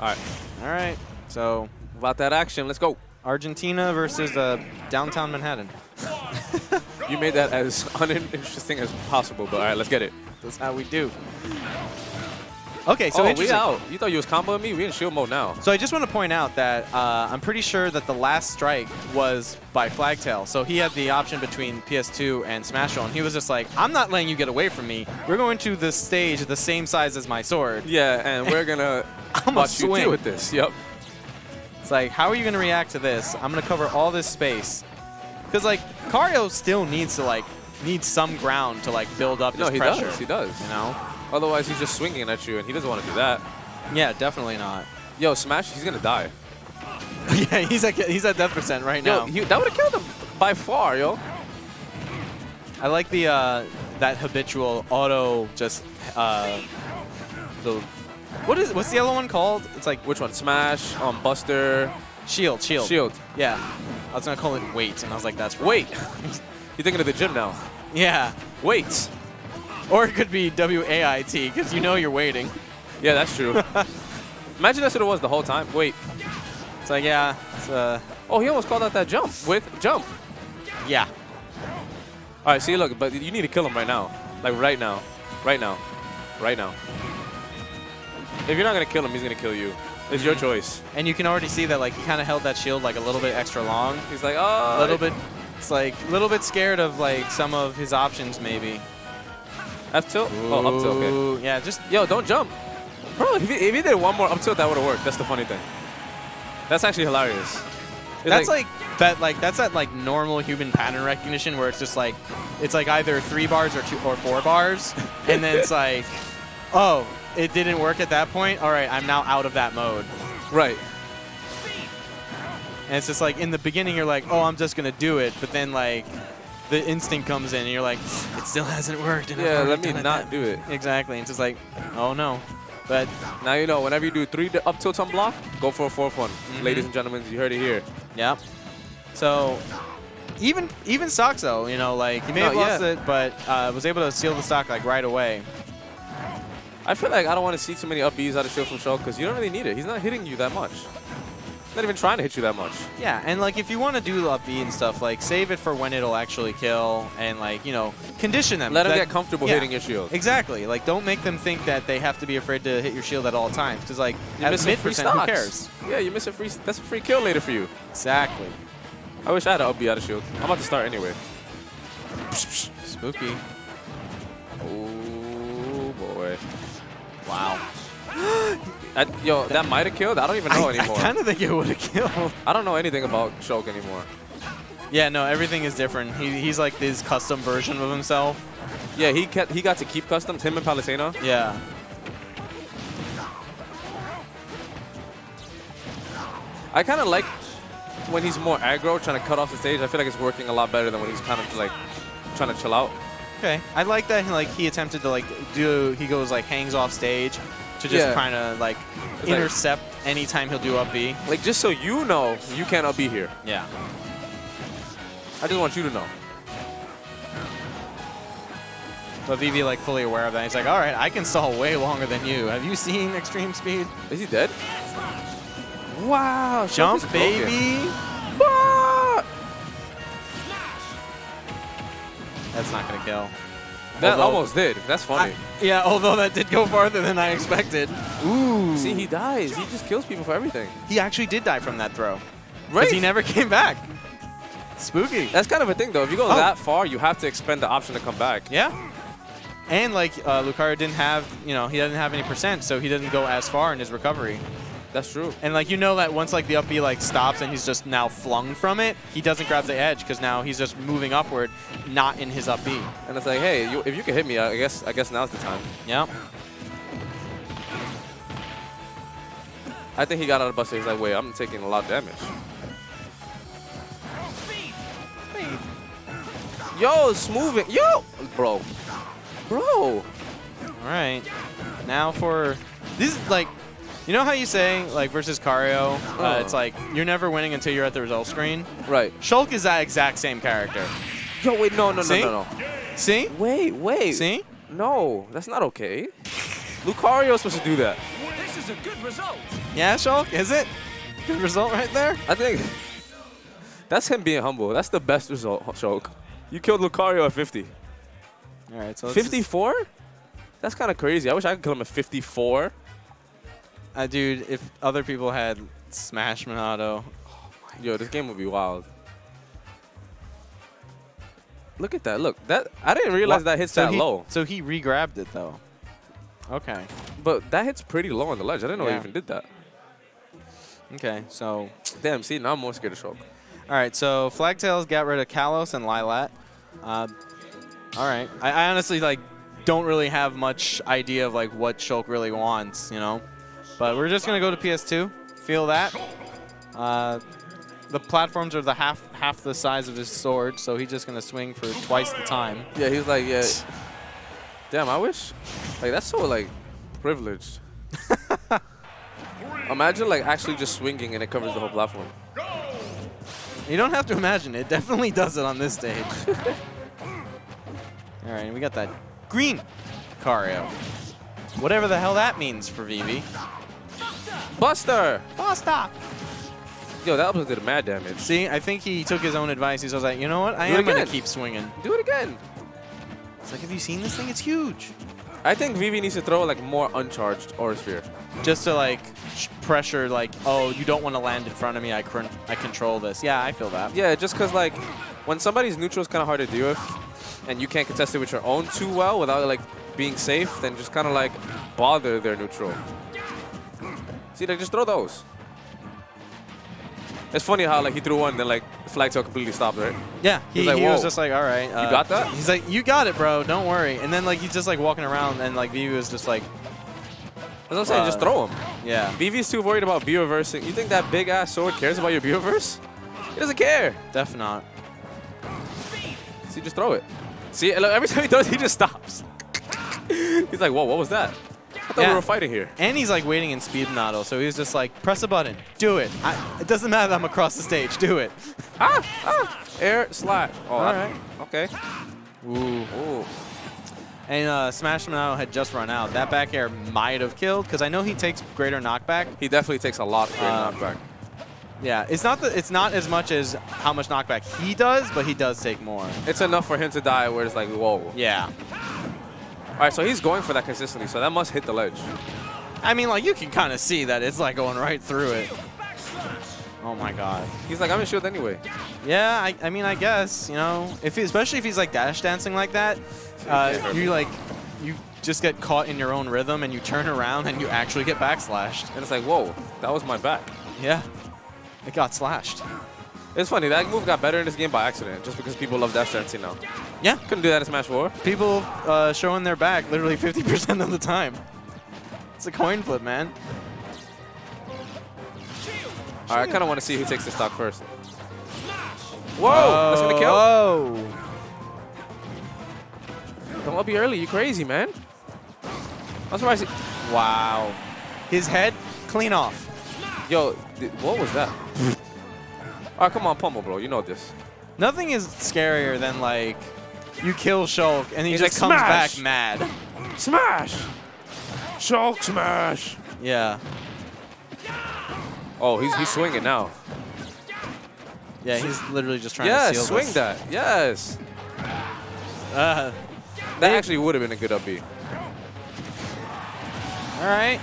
All right. All right. So About that action, let's go. Argentina versus uh, downtown Manhattan. You made that as uninteresting as possible, but all right, let's get it. That's how we do. Okay, so oh, we out. You thought you was comboing me? We in shield mode now. So I just want to point out that uh, I'm pretty sure that the last strike was by Flagtail. So he had the option between PS2 and Smashville, and he was just like, I'm not letting you get away from me. We're going to the stage the same size as my sword. Yeah, and we're gonna I'm watch you swing. with this. Yep. It's like, how are you going to react to this? I'm going to cover all this space. Because, like, Kario still needs to, like, needs some ground to, like, build up No, his he pressure. does. He does. You know? Otherwise, he's just swinging at you, and he doesn't want to do that. Yeah, definitely not. Yo, Smash, he's gonna die. yeah, he's at, he's at death percent right Yo, now. he, that would have killed him by far, yo. I like the uh, that habitual auto just uh, the what is what's the other one called? It's like Which one? Smash, um, Buster, shield, shield, Shield. Yeah, I was gonna call it weight, and I was like, that's Wait. You're thinking of the gym now. yeah. Wait. Or it could be W A I T because you know you're waiting. Yeah, that's true. Imagine that's what it was the whole time. Wait. It's like yeah, it's, uh, Oh, he almost called out that jump with jump. yeah. All right, see, look, but you need to kill him right now. Like, right now. Right now. Right now. If you're not going to kill him, he's going to kill you. It's your mm-hmm. choice. And you can already see that like he kind of held that shield like a little bit extra long, He's like, oh. a little bit. It's like a little bit scared of like some of his options maybe. F tilt? Oh, up tilt, okay. Yeah, just Yo, don't jump. Bro, if he, if he did one more up tilt, that would have worked. That's the funny thing. That's actually hilarious. It's That's like, that like that's that like normal human pattern recognition where it's just like it's like either three bars or two or four bars, and then it's like, oh, it didn't work at that point. All right, I'm now out of that mode. right. And it's just like in the beginning you're like, oh, I'm just gonna do it, but then like the instinct comes in and you're like, it still hasn't worked. And Yeah, let me not do it. Exactly. It's just like, oh no, but Now you know, whenever you do three up tilts on block, go for a fourth one. Mm-hmm. Ladies and gentlemen, you heard it here. yeah. So even even Soxo, you know, like he may No, have lost yeah. it, but uh, was able to seal the stock like right away. I feel like I don't want to see too many up Bs out of shield from Shulk because you don't really need it. He's not hitting you that much. Not even trying to hit you that much. Yeah, and like if you want to do up B and stuff, like save it for when it'll actually kill, and like you know condition them. Let That- get comfortable yeah. hitting your shield. Exactly. Like don't make them think that they have to be afraid to hit your shield at all times, because like You're at mid percent, who cares? Yeah, you miss a free. That's a free kill later for you. Exactly. I wish I had an up B out of shield. I'm about to start anyway. Spooky. I, yo, that might have killed. I don't even know I, anymore. I kind of think it would have killed. I don't know anything about Shulk anymore. Yeah, no, everything is different. He, he's like this custom version of himself. Yeah, he kept, he got to keep customs. Him and Palutena. Yeah. I kind of like when he's more aggro, trying to cut off the stage. I feel like it's working a lot better than when he's kind of like trying to chill out. Okay. I like that. Like he attempted to like do. He goes like hangs off stage to just Yeah. kind of like It's like- intercept anytime he'll do up B. Like just so you know, you cannot be here. Yeah. I just want you to know. But Vivi like fully aware of that. He's like, all right, I can stall way longer than you. Have you seen Extreme Speed? Is he dead? Wow, Shulk Jump, baby. What? That's not gonna kill. That Although- almost did. That's funny. I- yeah, although that did go farther than I expected. Ooh. See, he dies. He just kills people for everything. he actually did die from that throw. Right. Because he never came back. Spooky. That's kind of a thing, though. If you go Oh. that far, you have to expend the option to come back. Yeah. And like uh, Lucario didn't have, you know, he doesn't have any percent, so he didn't go as far in his recovery. That's true. And like you know that once like the up B like stops and he's just now flung from it, he doesn't grab the edge because now he's just moving upward, not in his up B. And it's like, hey, you, if you can hit me, I guess I guess now's the time. Yeah. I think he got out of Buster. He's like, wait, I'm taking a lot of damage. Yo, it's moving. Yo, bro, bro. All right. Now for this is like, you know how you say like versus Cario, uh, Oh. it's like you're never winning until you're at the result screen. Right. Shulk is that exact same character. Yo, wait, no, no, no, See? no, no. See? Wait, wait. See? No, that's not okay. Lucario's supposed to do that. is a good result. Yeah, Shulk, is it? Good result right there? I think that's him being humble. That's the best result, Shulk. You killed Lucario at 50. All right, so 54? That's kind of crazy. I wish I could kill him at 54. Uh, dude, if other people had Smash Monado, Yo, this game would be wild. Look at that. Look, that I didn't realize that hits so that he, low. So he re-grabbed it though. Okay. But that hits pretty low on the ledge. I didn't know he even did that. Okay. So, Damn, see, now I'm more scared of Shulk. all right. So Flagtails got rid of Kalos and Lylat. Uh, all right. I, I honestly like don't really have much idea of like what Shulk really wants, you know. But we're just gonna go to PS2. Feel that. Uh, the platforms are the half half the size of his sword, so he's just gonna swing for twice the time. Yeah, he's like, yeah. Damn, I wish. Like, that's so, like, privileged. Imagine, like, actually just swinging and it covers the whole platform. You don't have to imagine it. Definitely does it on this stage. All right, we got that green Cario. Whatever the hell that means for Vivi. Buster! Buster! Yo, that almost did mad damage. See, I think he took his own advice. He was like, you know what? I Do am going to keep swinging. Do it again. It's like, have you seen this thing? It's huge. I think Vivi needs to throw, like, more uncharged Aura Sphere. Just to, like, pressure, like, oh, you don't want to land in front of me. I, I control this. Yeah, I feel that. Yeah, just because, like, when somebody's neutral is kind of hard to deal with, and you can't contest it with your own too well without, like, being safe, then just kind of, like, bother their neutral. See, like, just throw those. It's funny how, like, he threw one, then, like, the flag tail completely stopped, right? Yeah, he, He's like, he was just like, all right. Uh, got that? He's like, you got it, bro. Don't worry. And then, like, he's just, like, walking around, and, like, Vivi was just like, That's what I'm saying, just Uh, throw him. yeah, Vivi's too worried about B-reversing. You think that big-ass sword cares about your B-reverse? He doesn't care. def not. See, just throw it. See, look, every time he throws, he just stops. He's like, whoa, what was that? I thought Yeah. we were fighting here. And he's like waiting in speed model, so he's just like, press a button, do it. I, it doesn't matter that I'm across the stage, do it. Ah, ah, air slash. Oh, All right. Okay. Ooh. Ooh. And uh, Smash Model had just run out. That back air might have killed, because I know he takes greater knockback. He definitely takes a lot of great Uh, knockback. Yeah, it's not the, it's not as much as how much knockback he does, but he does take more. It's enough for him to die where it's like, whoa. Yeah. All right, so he's going for that consistently, so that must hit the ledge. I mean, like, you can kind of see that it's like going right through it. Oh my god. He's like, I'm in shield anyway. Yeah, I, I mean, I guess, you know, if he, especially if he's like dash dancing like that, uh, you like, you just get caught in your own rhythm and you turn around and you actually get backslashed. And it's like, whoa, that was my back. Yeah, it got slashed. It's funny, that move got better in this game by accident, just because people love dash dancing now. Yeah, Couldn't do that in Smash 4. people uh, showing their back literally 50% of the time. It's a coin flip, man. All right, I kind of want to see who takes the stock first. Whoa, that's going to kill? Whoa. Don't be early, you crazy, man. That's why I He, Wow. His head, clean off. yo, th- what was that? All right, come on, pummel, bro. You know this. Nothing is scarier than like you kill Shulk and he He's just like, comes "Smash!" back mad. Smash! Shulk smash! Yeah. Oh, he's he's swinging now. Yeah, he's literally just trying Yes, to seal swing this. that. Yes. Uh, That actually would have been a good up B. all right.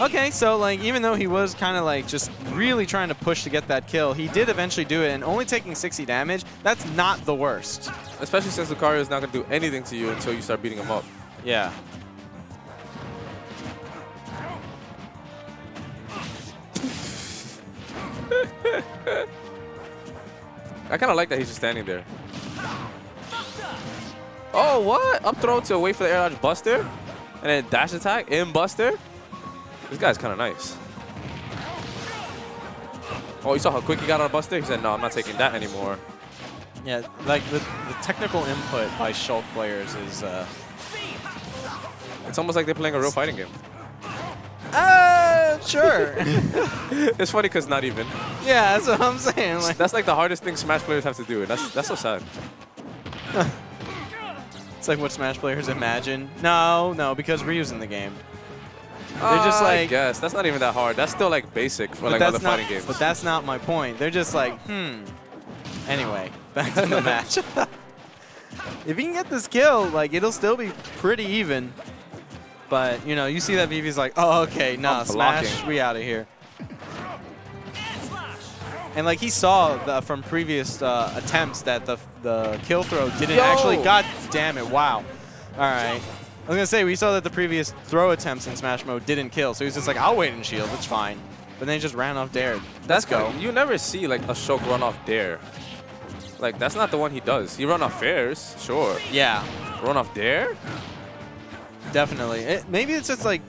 Okay, so like even though he was kind of like just really trying to push to get that kill, he did eventually do it and only taking 60 damage, that's not the worst. Especially since Lucario is not going to do anything to you until you start beating him up. Yeah. I kind of like that he's just standing there. Oh, what? Up throw to wait for the air dodge buster? And then dash attack in buster? This guy's kind of nice. Oh, you saw how quick he got on a buster? He said, no, I'm not taking that anymore. Yeah, like the, the technical input by Shulk players is uh It's almost like they're playing a real fighting game. Uh, sure. It's funny because not even. yeah, that's what I'm saying. Like, That's like the hardest thing Smash players have to do. That's that's so sad. it's like what Smash players imagine. No, no, because Ryu's in the game. They're just Uh, I like, guess that's not even that hard. That's still like basic for like other not, fighting games. But that's not my point. They're just like, hmm. Anyway, back to the match. if he can get this kill, like it'll still be pretty even. But you know, you see that Vivi's like, oh okay, nah, smash, we out of here. And like he saw the, from previous uh, attempts that the the kill throw didn't Yo! actually. God damn it! Wow. All right. I was gonna say we saw that the previous throw attempts in Smash Mode didn't kill, so he's just like, I'll wait and shield, it's fine. But then he just ran off dair. That's go. You never see like a Shulk run off dair. Like that's not the one he does. He run off fairs, sure. Yeah, Run off dair? definitely. It, maybe it's just like.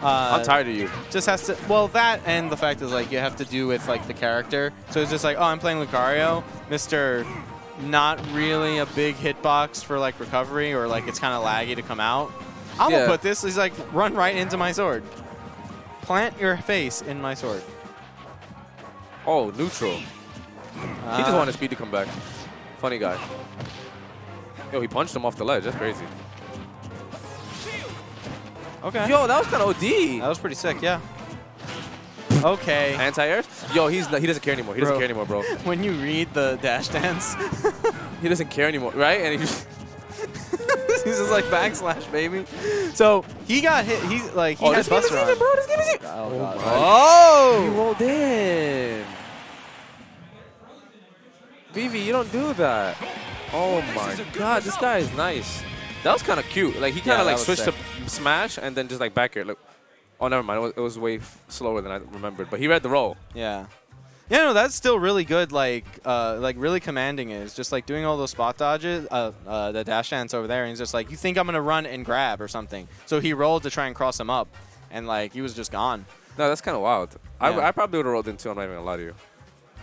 Uh, I'm tired of you. Just has to. Well, that and the fact is like you have to do with like the character. So it's just like, oh, I'm playing Lucario, Mister. Not really a big hitbox for like recovery, or like it's kind of laggy to come out. I'm Yeah. gonna put this. He's like, run right into my sword. Plant your face in my sword. Oh, neutral. He just Uh, wanted speed to come back. Funny guy. Yo, he punched him off the ledge. That's crazy. Okay. Yo, that was kind of OD. That was pretty sick. Yeah. Okay. Anti-airs? Yo, he's not, he doesn't care anymore. He doesn't Bro. care anymore, bro. when you read the dash dance, He doesn't care anymore, right? And he just he's just like backslash, baby. So he got hit. He's like he Oh, had this game is Buster even, on. bro. This game is even. Oh, God. He Oh! oh! rolled in. Vivi, you don't do that. Oh my god, this guy is nice. That was kind of cute. Like he kind Yeah, of like that was switched to smash and then just like back here. Look. Oh, never mind. It was, it was way f- slower than I remembered. But he read the roll. Yeah. Yeah, no, that's still really good. Like, uh, like really commanding is just like doing all those spot dodges, uh, uh, the dash dance over there, and he's just like, you think I'm gonna run and grab or something. So he rolled to try and cross him up, and like he was just gone. No, that's kind of wild. I, I probably would have rolled in too. I'm not even gonna lie to you.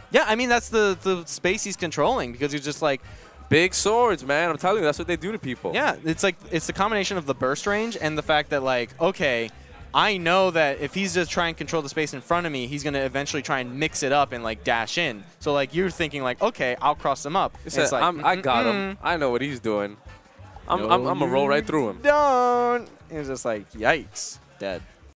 Yeah, I mean that's the the space he's controlling because he's just like, Big swords, man. I'm telling you, that's what they do to people. yeah, it's like it's the combination of the burst range and the fact that like, okay. I know that if he's just trying to control the space in front of me, he's gonna eventually try and mix it up and like dash in. So like you're thinking like, okay, I'll cross him up. Said, it's like, I'm, I got him. I know what he's doing. I'm, No, I'm, I'm gonna roll right through him. Don't. It was just like, yikes, dead.